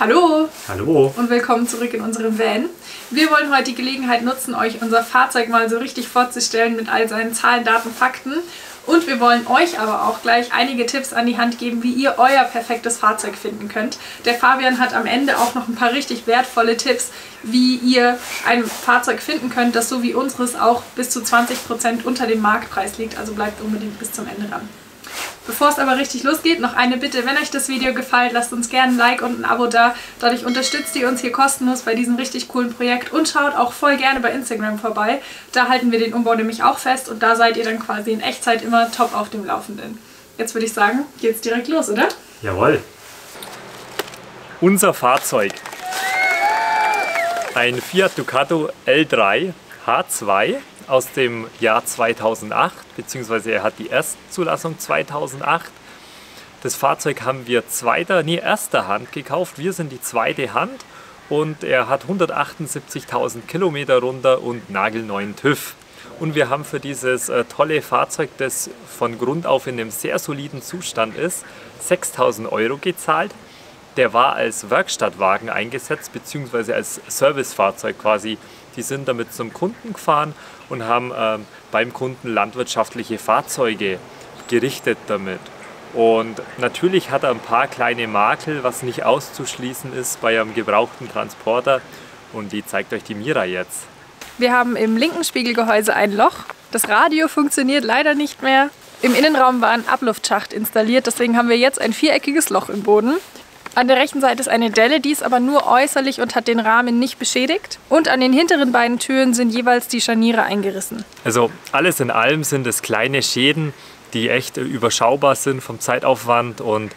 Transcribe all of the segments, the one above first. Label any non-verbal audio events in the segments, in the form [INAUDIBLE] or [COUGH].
Hallo Hallo. und willkommen zurück in unserem Van. Wir wollen heute die Gelegenheit nutzen, euch unser Fahrzeug mal so richtig vorzustellen mit all seinen Zahlen, Daten, Fakten. Und wir wollen euch aber auch gleich einige Tipps an die Hand geben, wie ihr euer perfektes Fahrzeug finden könnt. Der Fabian hat am Ende auch noch ein paar richtig wertvolle Tipps, wie ihr ein Fahrzeug finden könnt, das so wie unseres auch bis zu 20% unter dem Marktpreis liegt. Also bleibt unbedingt bis zum Ende dran. Bevor es aber richtig losgeht, noch eine Bitte. Wenn euch das Video gefällt, lasst uns gerne ein Like und ein Abo da. Dadurch unterstützt ihr uns hier kostenlos bei diesem richtig coolen Projekt und schaut auch voll gerne bei Instagram vorbei. Da halten wir den Umbau nämlich auch fest und da seid ihr dann quasi in Echtzeit immer top auf dem Laufenden. Jetzt würde ich sagen, geht's direkt los, oder? Jawohl. Unser Fahrzeug. Ein Fiat Ducato L3 H2 aus dem Jahr 2008, beziehungsweise er hat die Erstzulassung 2008. Das Fahrzeug haben wir zweiter, nee, erster Hand gekauft. Wir sind die zweite Hand und er hat 178.000 Kilometer runter und nagelneuen TÜV. Und wir haben für dieses äh, tolle Fahrzeug, das von Grund auf in einem sehr soliden Zustand ist, 6.000 Euro gezahlt. Der war als Werkstattwagen eingesetzt, beziehungsweise als Servicefahrzeug quasi. Die sind damit zum Kunden gefahren und haben ähm, beim Kunden landwirtschaftliche Fahrzeuge gerichtet damit. Und natürlich hat er ein paar kleine Makel, was nicht auszuschließen ist bei einem gebrauchten Transporter. Und die zeigt euch die Mira jetzt. Wir haben im linken Spiegelgehäuse ein Loch. Das Radio funktioniert leider nicht mehr. Im Innenraum war ein Abluftschacht installiert, deswegen haben wir jetzt ein viereckiges Loch im Boden. An der rechten Seite ist eine Delle, die ist aber nur äußerlich und hat den Rahmen nicht beschädigt. Und an den hinteren beiden Türen sind jeweils die Scharniere eingerissen. Also alles in allem sind es kleine Schäden, die echt überschaubar sind vom Zeitaufwand und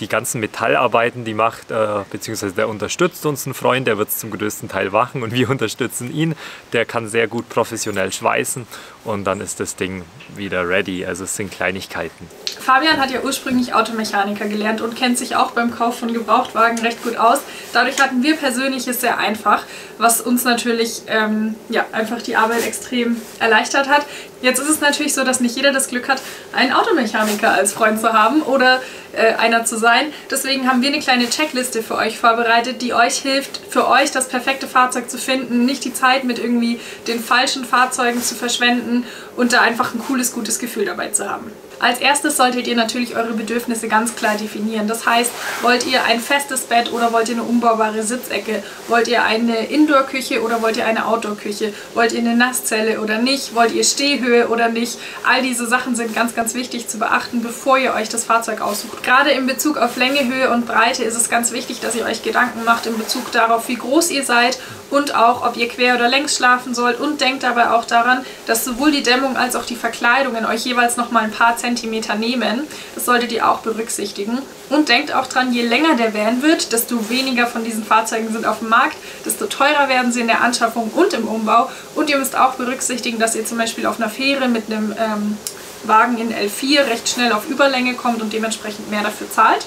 die ganzen Metallarbeiten, die macht, äh, beziehungsweise der unterstützt uns ein Freund, der wird es zum größten Teil machen und wir [LAUGHS] unterstützen ihn. Der kann sehr gut professionell schweißen und dann ist das Ding wieder ready. Also es sind Kleinigkeiten. Fabian hat ja ursprünglich Automechaniker gelernt und kennt sich auch beim Kauf von Gebrauchtwagen recht gut aus. Dadurch hatten wir persönlich es sehr einfach, was uns natürlich ähm, ja, einfach die Arbeit extrem erleichtert hat. Jetzt ist es natürlich so, dass nicht jeder das Glück hat, einen Automechaniker als Freund zu haben oder äh, einer zu sein. Deswegen haben wir eine kleine Checkliste für euch vorbereitet, die euch hilft, für euch das perfekte Fahrzeug zu finden, nicht die Zeit mit irgendwie den falschen Fahrzeugen zu verschwenden und da einfach ein cooles, gutes Gefühl dabei zu haben. Als erstes solltet ihr natürlich eure Bedürfnisse ganz klar definieren. Das heißt, wollt ihr ein festes Bett oder wollt ihr eine umbaubare Sitzecke? Wollt ihr eine Indoor-Küche oder wollt ihr eine Outdoor-Küche? Wollt ihr eine Nasszelle oder nicht? Wollt ihr Stehhöhe oder nicht? All diese Sachen sind ganz, ganz wichtig zu beachten, bevor ihr euch das Fahrzeug aussucht. Gerade in Bezug auf Länge, Höhe und Breite ist es ganz wichtig, dass ihr euch Gedanken macht in Bezug darauf, wie groß ihr seid und auch, ob ihr quer oder längs schlafen sollt und denkt dabei auch daran, dass sowohl die Dämmung als auch die Verkleidung in euch jeweils noch mal ein paar Zentimeter nehmen. Das solltet ihr auch berücksichtigen. Und denkt auch dran, je länger der Van wird, desto weniger von diesen Fahrzeugen sind auf dem Markt, desto teurer werden sie in der Anschaffung und im Umbau. Und ihr müsst auch berücksichtigen, dass ihr zum Beispiel auf einer Fähre mit einem ähm, Wagen in L4 recht schnell auf Überlänge kommt und dementsprechend mehr dafür zahlt.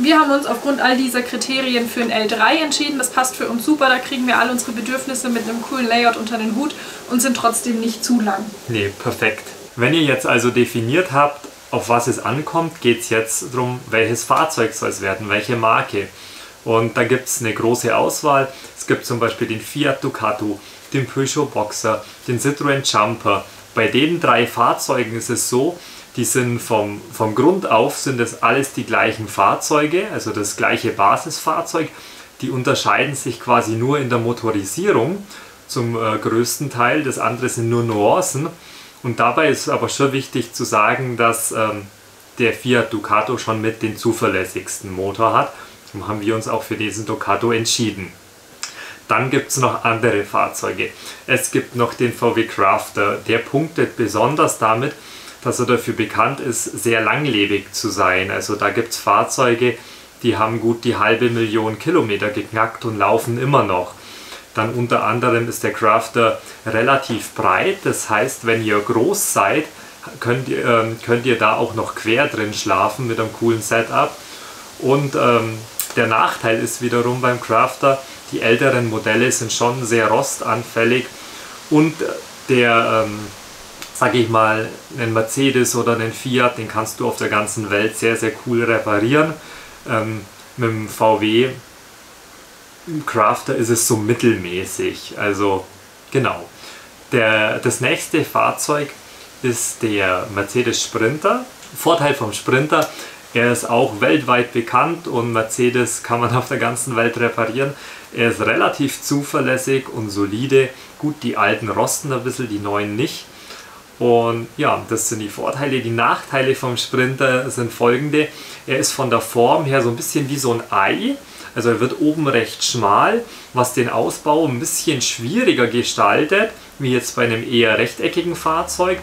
Wir haben uns aufgrund all dieser Kriterien für ein L3 entschieden. Das passt für uns super, da kriegen wir all unsere Bedürfnisse mit einem coolen Layout unter den Hut und sind trotzdem nicht zu lang. Nee, perfekt. Wenn ihr jetzt also definiert habt, auf was es ankommt, geht es jetzt darum, welches Fahrzeug soll es werden, welche Marke. Und da gibt es eine große Auswahl. Es gibt zum Beispiel den Fiat Ducato, den Peugeot Boxer, den Citroën Jumper. Bei den drei Fahrzeugen ist es so, die sind vom, vom Grund auf sind das alles die gleichen Fahrzeuge, also das gleiche Basisfahrzeug. Die unterscheiden sich quasi nur in der Motorisierung zum äh, größten Teil. Das andere sind nur Nuancen. Und dabei ist aber schon wichtig zu sagen, dass ähm, der Fiat Ducato schon mit den zuverlässigsten Motor hat. Darum haben wir uns auch für diesen Ducato entschieden. Dann gibt es noch andere Fahrzeuge. Es gibt noch den VW Crafter. Der punktet besonders damit, dass er dafür bekannt ist, sehr langlebig zu sein. Also da gibt es Fahrzeuge, die haben gut die halbe Million Kilometer geknackt und laufen immer noch. Dann unter anderem ist der Crafter relativ breit, das heißt, wenn ihr groß seid, könnt ihr, äh, könnt ihr da auch noch quer drin schlafen mit einem coolen Setup. Und ähm, der Nachteil ist wiederum beim Crafter, die älteren Modelle sind schon sehr rostanfällig und der ähm, sage ich mal, einen Mercedes oder einen Fiat, den kannst du auf der ganzen Welt sehr, sehr cool reparieren. Ähm, mit dem VW Crafter ist es so mittelmäßig. Also genau. Der, das nächste Fahrzeug ist der Mercedes Sprinter. Vorteil vom Sprinter, er ist auch weltweit bekannt und Mercedes kann man [LAUGHS] auf der ganzen Welt reparieren. Er ist relativ zuverlässig und solide. Gut, die alten rosten ein bisschen, die neuen nicht. Und ja, das sind die Vorteile. Die Nachteile vom Sprinter sind folgende. Er ist von der Form her so ein bisschen wie so ein Ei. Also er wird oben recht schmal, was den Ausbau ein bisschen schwieriger gestaltet, wie jetzt bei einem eher rechteckigen Fahrzeug.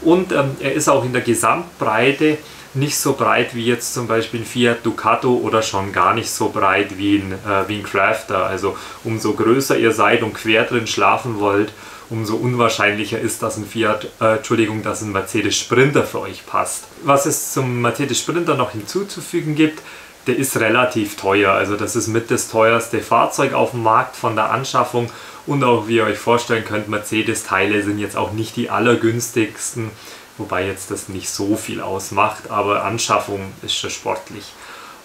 Und ähm, er ist auch in der Gesamtbreite nicht so breit wie jetzt zum Beispiel ein Fiat Ducato oder schon gar nicht so breit wie ein, äh, wie ein Crafter. Also umso größer ihr seid und quer drin schlafen wollt, umso unwahrscheinlicher ist, dass ein Fiat, äh, Entschuldigung, dass ein Mercedes Sprinter für euch passt. Was es zum Mercedes Sprinter noch hinzuzufügen gibt, der ist relativ teuer. Also das ist mit das teuerste Fahrzeug auf dem Markt von der Anschaffung und auch wie ihr euch vorstellen könnt, Mercedes-Teile sind jetzt auch nicht die allergünstigsten, wobei jetzt das nicht so viel ausmacht, aber Anschaffung ist schon sportlich.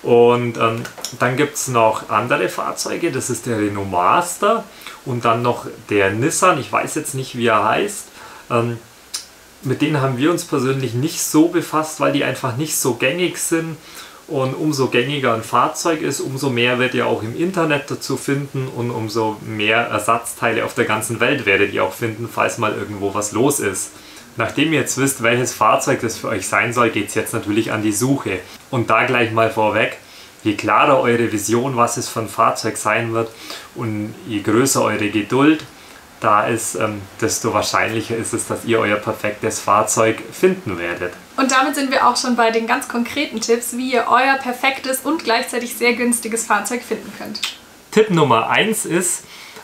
Und ähm, dann gibt es noch andere Fahrzeuge, das ist der Renault Master und dann noch der Nissan, ich weiß jetzt nicht wie er heißt. Ähm, mit denen haben wir uns persönlich nicht so befasst, weil die einfach nicht so gängig sind. Und umso gängiger ein Fahrzeug ist, umso mehr werdet ihr auch im Internet dazu finden und umso mehr Ersatzteile auf der ganzen Welt werdet ihr auch finden, falls mal irgendwo was los ist. Nachdem ihr jetzt wisst, welches Fahrzeug das für euch sein soll, geht es jetzt natürlich an die Suche. Und da gleich mal vorweg, je klarer eure Vision, was es für ein Fahrzeug sein wird und je größer eure Geduld da ist, ähm, desto wahrscheinlicher ist es, dass ihr euer perfektes Fahrzeug finden werdet. Und damit sind wir auch schon bei den ganz konkreten Tipps, wie ihr euer perfektes und gleichzeitig sehr günstiges Fahrzeug finden könnt. Tipp Nummer 1 ist,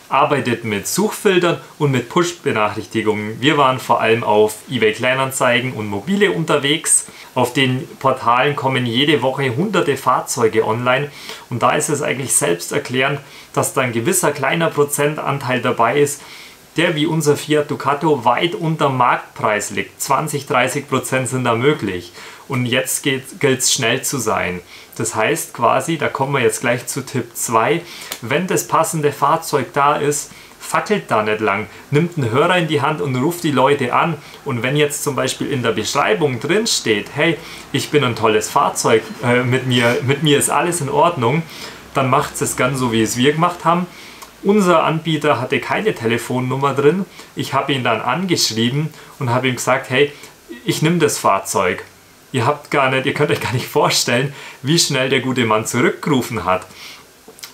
arbeitet mit Suchfiltern und mit Push-Benachrichtigungen. Wir waren vor allem auf eBay Kleinanzeigen und Mobile unterwegs. Auf den Portalen kommen jede Woche hunderte Fahrzeuge online und da ist es eigentlich selbst erklärend, dass da ein gewisser kleiner Prozentanteil dabei ist, der wie unser Fiat Ducato weit unter Marktpreis liegt. 20, 30 Prozent sind da möglich. Und jetzt gilt es schnell zu sein. Das heißt quasi, da kommen wir jetzt gleich zu Tipp 2, wenn das passende Fahrzeug da ist, fackelt da nicht lang, nimmt einen Hörer in die Hand und ruft die Leute an. Und wenn jetzt zum Beispiel in der Beschreibung drin steht, hey, ich bin ein tolles Fahrzeug, äh, mit, mir, mit mir ist alles in Ordnung, dann macht es ganz so, wie es wir gemacht haben. Unser Anbieter hatte keine Telefonnummer drin. Ich habe ihn dann angeschrieben und habe ihm gesagt, hey, ich nehme das Fahrzeug. Ihr habt gar nicht, ihr könnt euch gar nicht vorstellen, wie schnell der gute Mann zurückgerufen hat.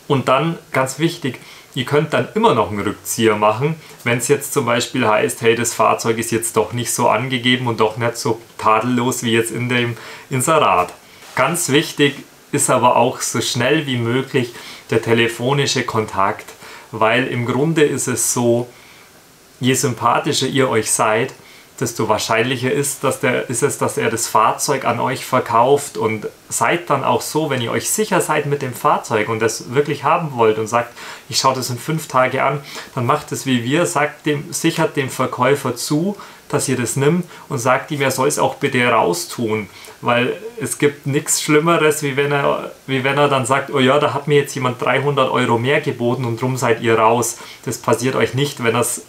Und dann, ganz wichtig, ihr könnt dann immer noch einen Rückzieher machen, wenn es jetzt zum Beispiel heißt, hey, das Fahrzeug ist jetzt doch nicht so angegeben und doch nicht so tadellos wie jetzt in dem Inserat. Ganz wichtig ist aber auch so schnell wie möglich der telefonische Kontakt weil im Grunde ist es so, je sympathischer ihr euch seid, desto wahrscheinlicher ist, dass der, ist es, dass er das Fahrzeug an euch verkauft und seid dann auch so, wenn ihr euch sicher seid mit dem Fahrzeug und das wirklich haben wollt und sagt, ich schaue das in fünf Tage an, dann macht es wie wir, sagt dem, sichert dem Verkäufer zu, dass ihr das nimmt und sagt ihm, er soll es auch bitte raustun, weil es gibt nichts Schlimmeres, wie wenn, er, wie wenn er dann sagt, oh ja, da hat mir jetzt jemand 300 Euro mehr geboten und drum seid ihr raus. Das passiert euch nicht, wenn das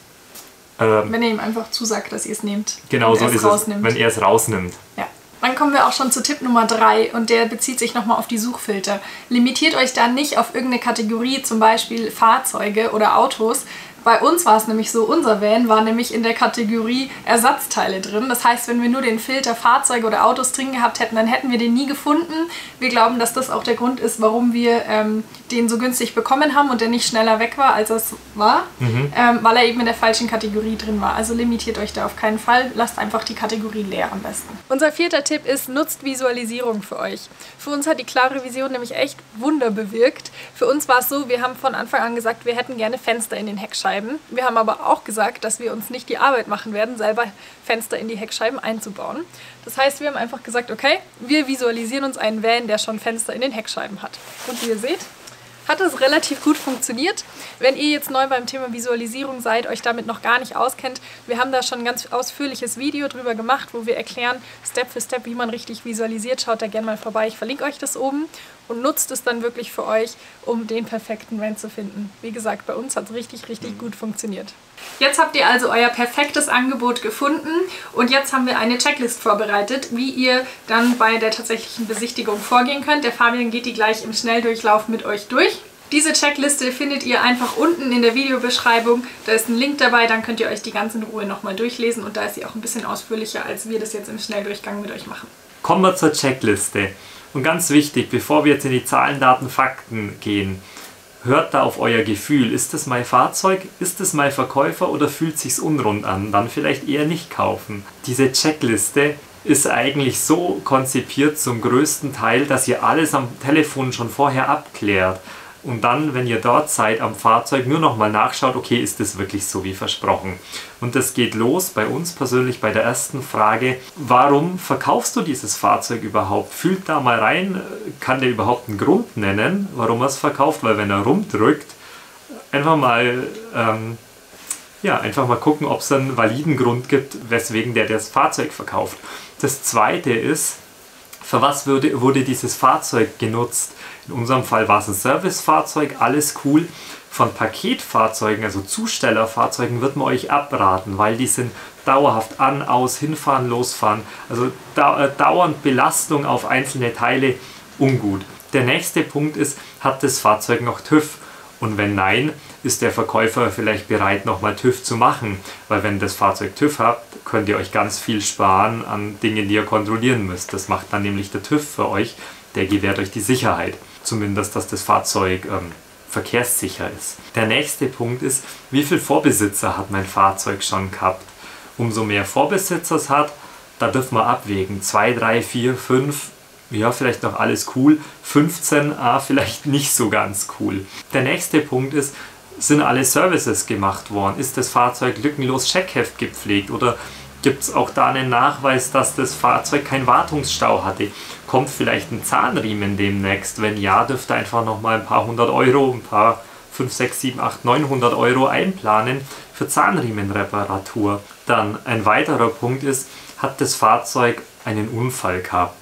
ähm, wenn ihr ihm einfach zusagt, dass ihr es nehmt. Genau so ist es, wenn er es rausnimmt. Ja. Dann kommen wir auch schon zu Tipp Nummer 3 und der bezieht sich nochmal auf die Suchfilter. Limitiert euch da nicht auf irgendeine Kategorie, zum Beispiel Fahrzeuge oder Autos, bei uns war es nämlich so, unser Van war nämlich in der Kategorie Ersatzteile drin. Das heißt, wenn wir nur den Filter Fahrzeuge oder Autos drin gehabt hätten, dann hätten wir den nie gefunden. Wir glauben, dass das auch der Grund ist, warum wir ähm, den so günstig bekommen haben und der nicht schneller weg war, als es war, mhm. ähm, weil er eben in der falschen Kategorie drin war. Also limitiert euch da auf keinen Fall, lasst einfach die Kategorie leer am besten. Unser vierter Tipp ist, nutzt Visualisierung für euch. Für uns hat die klare Vision nämlich echt Wunder bewirkt. Für uns war es so, wir haben von Anfang an gesagt, wir hätten gerne Fenster in den Heckscheiben Heckscheiben. Wir haben aber auch gesagt, dass wir uns nicht die Arbeit machen werden, selber Fenster in die Heckscheiben einzubauen. Das heißt, wir haben einfach gesagt, okay, wir visualisieren uns einen Van, der schon Fenster in den Heckscheiben hat. Und wie ihr seht, hat es relativ gut funktioniert. Wenn ihr jetzt neu beim Thema Visualisierung seid, euch damit noch gar nicht auskennt, wir haben da schon ein ganz ausführliches Video drüber gemacht, wo wir erklären, Step für Step, wie man richtig visualisiert. Schaut da gerne mal vorbei, ich verlinke euch das oben und nutzt es dann wirklich für euch, um den perfekten Rent zu finden. Wie gesagt, bei uns hat es richtig, richtig gut funktioniert. Jetzt habt ihr also euer perfektes Angebot gefunden und jetzt haben wir eine Checklist vorbereitet, wie ihr dann bei der tatsächlichen Besichtigung vorgehen könnt. Der Fabian geht die gleich im Schnelldurchlauf mit euch durch. Diese Checkliste findet ihr einfach unten in der Videobeschreibung. Da ist ein Link dabei, dann könnt ihr euch die ganze Ruhe nochmal durchlesen und da ist sie auch ein bisschen ausführlicher, als wir das jetzt im Schnelldurchgang mit euch machen. Kommen wir zur Checkliste. Und ganz wichtig, bevor wir jetzt in die Zahlen, Daten, Fakten gehen, hört da auf euer Gefühl. Ist das mein Fahrzeug? Ist das mein Verkäufer oder fühlt sich's unrund an? Dann vielleicht eher nicht kaufen. Diese Checkliste ist eigentlich so konzipiert zum größten Teil, dass ihr alles am Telefon schon vorher abklärt und dann, wenn ihr dort seid am Fahrzeug, nur nochmal nachschaut, okay, ist das wirklich so wie versprochen? Und das geht los bei uns persönlich bei der ersten Frage, warum verkaufst du dieses Fahrzeug überhaupt? Fühlt da mal rein, kann der überhaupt einen Grund nennen, warum er es verkauft? Weil wenn er rumdrückt, einfach mal, ähm, ja, einfach mal gucken, ob es einen validen Grund gibt, weswegen der das Fahrzeug verkauft. Das zweite ist, für was wurde, wurde dieses Fahrzeug genutzt? In unserem Fall war es ein Servicefahrzeug, alles cool. Von Paketfahrzeugen, also Zustellerfahrzeugen, wird man euch abraten, weil die sind dauerhaft an, aus, hinfahren, losfahren. Also äh, dauernd Belastung auf einzelne Teile ungut. Der nächste Punkt ist, hat das Fahrzeug noch TÜV? Und wenn nein, ist der Verkäufer vielleicht bereit, nochmal TÜV zu machen. Weil wenn das Fahrzeug TÜV habt, könnt ihr euch ganz viel sparen an Dingen, die ihr kontrollieren müsst. Das macht dann nämlich der TÜV für euch. Der gewährt euch die Sicherheit zumindest, dass das Fahrzeug ähm, verkehrssicher ist. Der nächste Punkt ist, wie viele Vorbesitzer hat mein Fahrzeug schon gehabt? Umso mehr Vorbesitzer es hat, da dürfen wir abwägen. 2, 3, 4, 5, ja, vielleicht noch alles cool. 15, ah, vielleicht nicht so ganz cool. Der nächste Punkt ist, sind alle Services gemacht worden? Ist das Fahrzeug lückenlos Checkheft gepflegt oder gibt es auch da einen Nachweis, dass das Fahrzeug keinen Wartungsstau hatte? Kommt vielleicht ein Zahnriemen demnächst? Wenn ja, dürfte einfach nochmal ein paar hundert Euro, ein paar 5, 6, 7, 8, 900 Euro einplanen für Zahnriemenreparatur. Dann ein weiterer Punkt ist, hat das Fahrzeug einen Unfall gehabt?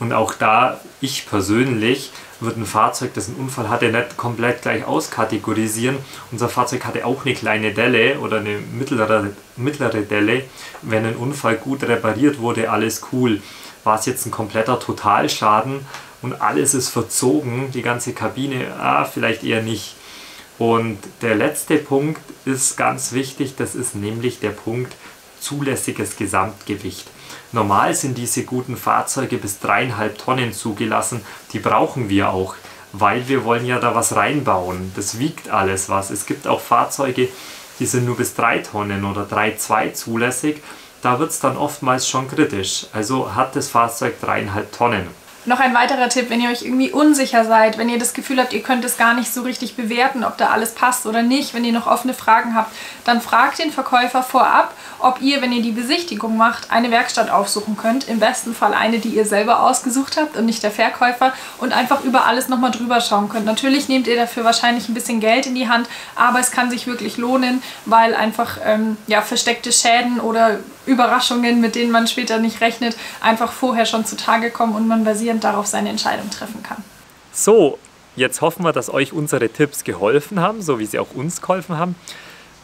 Und auch da, ich persönlich, würde ein Fahrzeug, das einen Unfall hatte, nicht komplett gleich auskategorisieren. Unser Fahrzeug hatte auch eine kleine Delle oder eine mittlere, mittlere Delle. Wenn ein Unfall gut repariert wurde, alles cool. War es jetzt ein kompletter Totalschaden und alles ist verzogen, die ganze Kabine, ah, vielleicht eher nicht. Und der letzte Punkt ist ganz wichtig, das ist nämlich der Punkt zulässiges Gesamtgewicht. Normal sind diese guten Fahrzeuge bis dreieinhalb Tonnen zugelassen. Die brauchen wir auch, weil wir wollen ja da was reinbauen. Das wiegt alles was. Es gibt auch Fahrzeuge, die sind nur bis drei Tonnen oder 3,2 zulässig. Da wird es dann oftmals schon kritisch. Also hat das Fahrzeug dreieinhalb Tonnen. Noch ein weiterer Tipp, wenn ihr euch irgendwie unsicher seid, wenn ihr das Gefühl habt, ihr könnt es gar nicht so richtig bewerten, ob da alles passt oder nicht, wenn ihr noch offene Fragen habt, dann fragt den Verkäufer vorab, ob ihr, wenn ihr die Besichtigung macht, eine Werkstatt aufsuchen könnt. Im besten Fall eine, die ihr selber ausgesucht habt und nicht der Verkäufer und einfach über alles nochmal drüber schauen könnt. Natürlich nehmt ihr dafür wahrscheinlich ein bisschen Geld in die Hand, aber es kann sich wirklich lohnen, weil einfach ähm, ja, versteckte Schäden oder Überraschungen, mit denen man später nicht rechnet, einfach vorher schon zutage kommen und man basierend darauf seine Entscheidung treffen kann. So, jetzt hoffen wir, dass euch unsere Tipps geholfen haben, so wie sie auch uns geholfen haben.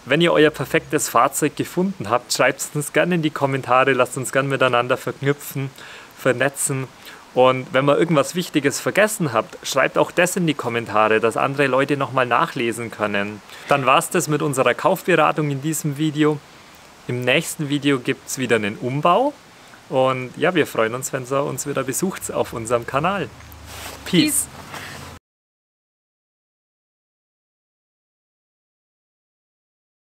Wenn ihr euer perfektes Fahrzeug gefunden habt, schreibt es uns gerne in die Kommentare, lasst uns gerne miteinander verknüpfen, vernetzen. Und wenn ihr irgendwas Wichtiges vergessen habt, schreibt auch das in die Kommentare, dass andere Leute nochmal nachlesen können. Dann war es das mit unserer Kaufberatung in diesem Video. Im nächsten Video gibt es wieder einen Umbau. Und ja, wir freuen uns, wenn ihr uns wieder besucht auf unserem Kanal. Peace. Peace.